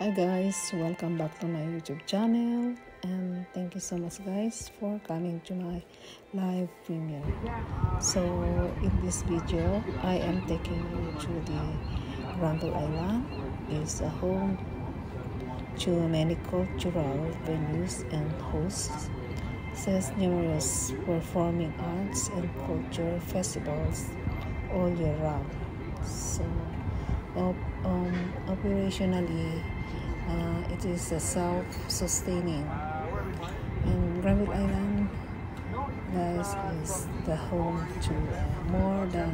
Hi guys, welcome back to my YouTube channel and thank you so much guys for coming to my live premiere. So in this video, I am taking you to the Granville Island. It's a home to many cultural venues and hosts says numerous performing arts and culture festivals all year round. So um, operationally uh, it is self-sustaining. And Granville Island guys is the home to uh, more than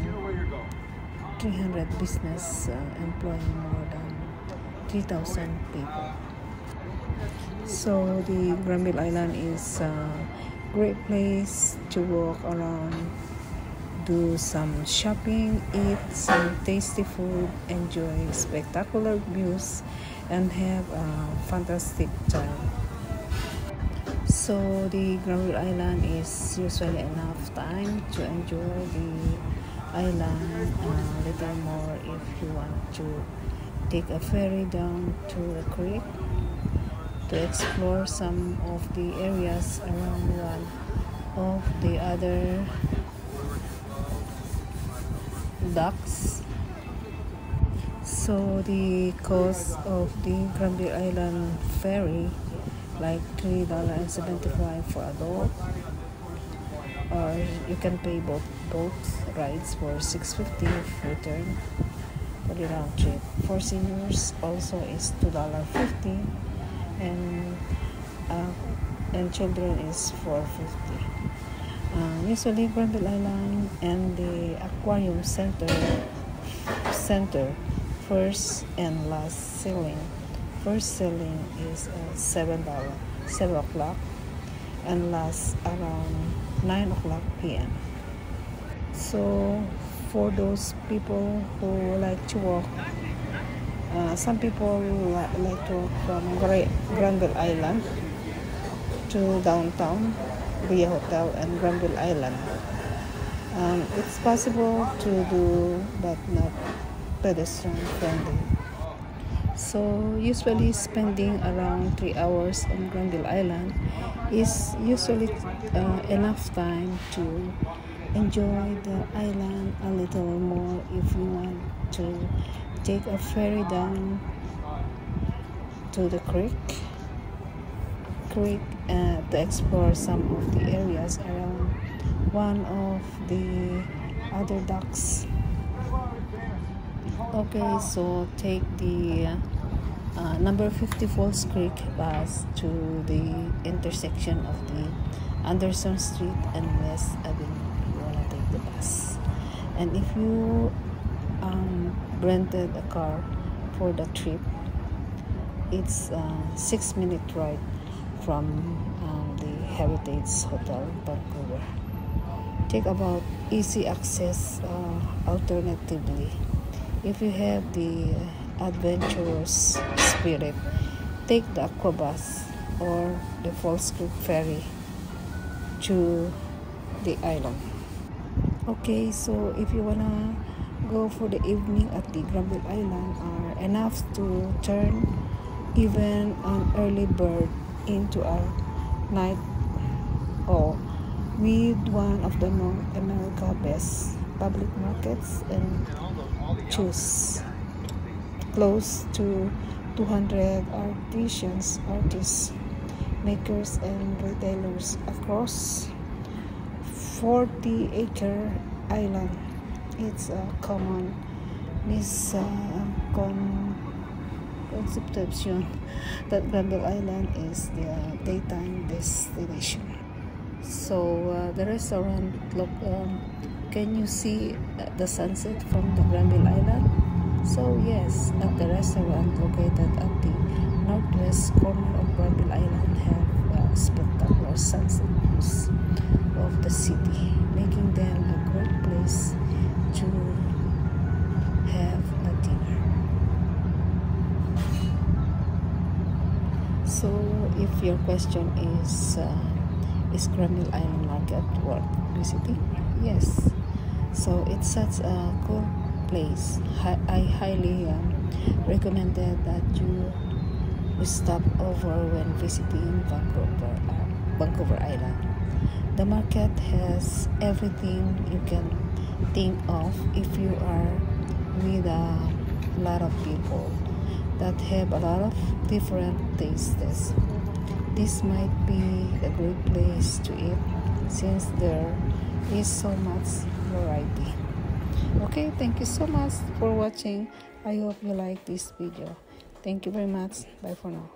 300 business uh, employing more than 3,000 people. So the Granville Island is a great place to walk around do some shopping, eat some tasty food, enjoy spectacular views, and have a fantastic time. So the Granville Island is usually enough time to enjoy the island a little more if you want to take a ferry down to the creek to explore some of the areas around one of the other docks. So the cost of the Granville Island ferry like three dollar and seventy five for adult or you can pay both both rides for six fifty return for the round trip. For seniors also is two dollar fifty and uh, and children is four fifty. Uh, usually Granville Island and the Aquarium Center Center first and last ceiling. First ceiling is seven dollar seven o'clock and last around nine o'clock p.m. So for those people who like to walk, uh, some people like to walk from Granville Island to downtown Via Hotel and Granville Island. Um, it's possible to do, but not pedestrian friendly. So usually spending around three hours on Granville Island is usually uh, enough time to enjoy the island a little more if you want to take a ferry down to the creek creek uh, to explore some of the areas around one of the other docks okay so take the uh, number 50 False Creek bus to the intersection of the Anderson Street and West Avenue you want to take the bus and if you um, rented a car for the trip it's a six minute ride from um, the Heritage Hotel, Vancouver. Take about easy access uh, alternatively. If you have the adventurous spirit, take the Aquabus or the False Creek Ferry to the island. Okay, so if you wanna go for the evening at the Granville Island are enough to turn even an early bird into a night or with one of the North America best public markets and choose close to 200 artisans, artists, makers and retailers across 40 acre island. It's a common misconception conception that Granville Island is the daytime destination. So uh, the restaurant, look, um, can you see the sunset from the Granville Island? So yes, at the restaurant located at the northwest corner of Granville Island have uh, spectacular sunset views of the city, making them a great place to have a dinner. So, if your question is, uh, is Granville Island Market worth visiting? Yes. So, it's such a cool place. I, highly um, recommended that you stop over when visiting Vancouver, uh, Vancouver Island. The market has everything you can think of if you are with a lot of people that have a lot of different tastes. This might be a great place to eat since there is so much variety. Okay, thank you so much for watching. I hope you like this video. Thank you very much. Bye for now.